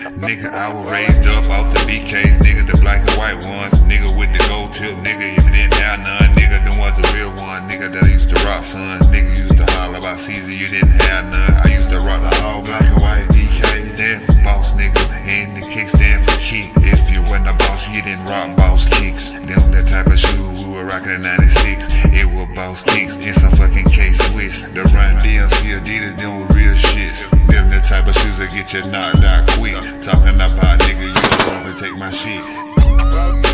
I was raised up off the BKs, nigga, the black and white ones. Nigga with the gold tip, nigga, if you didn't have none, nigga, them was the real one. Nigga that I used to rock, son. Nigga used to holler about Caesar, you didn't have none. I used to rock the all black and white BKs. Stand for boss, nigga, and the kick stand for kick. If you wasn't a boss, you didn't rock boss kicks. Them that type of shoe we were rocking in 96. It was boss kicks and some fucking K Swiss. The run DMC Adidas, them were real shits. Them the type of shoes that get you knocked out shit.